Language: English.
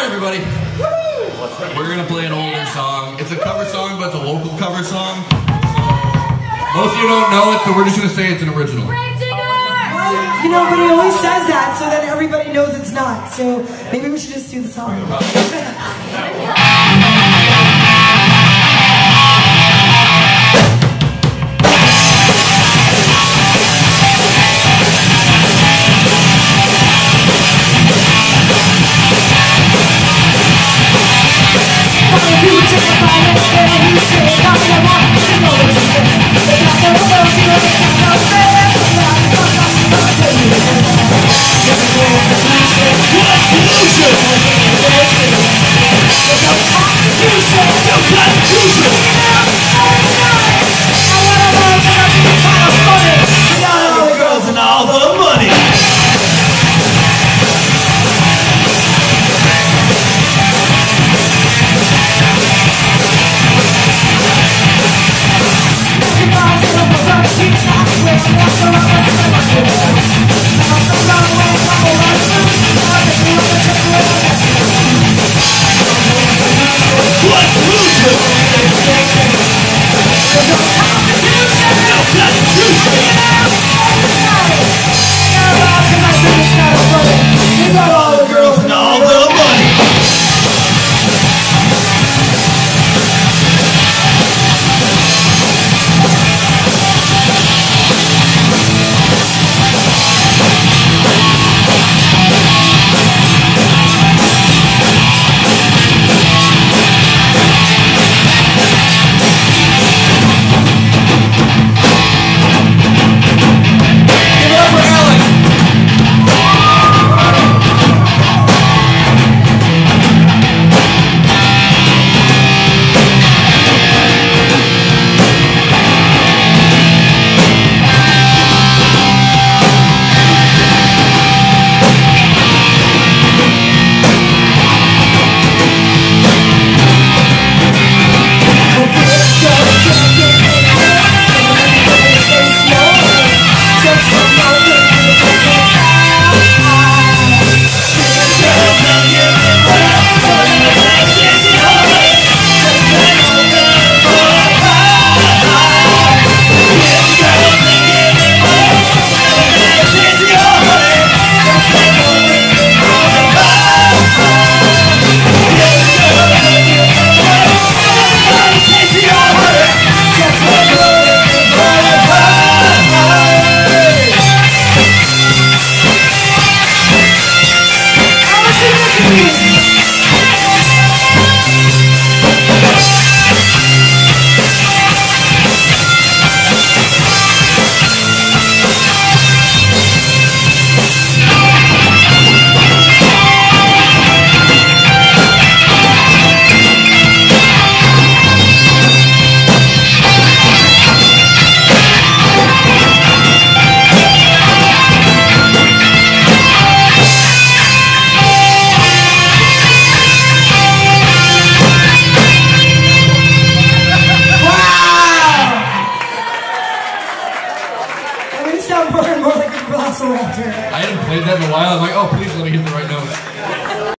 right, everybody. We're gonna play an older song. It's a cover song, but it's a local cover song. So most of you don't know it, so we're just gonna say it's an original. You know, but he always says that, so that everybody knows it's not. So maybe we should just do the song. sound more and more like a. I hadn't played that in a while. I'm like, oh, please let me hit the right notes.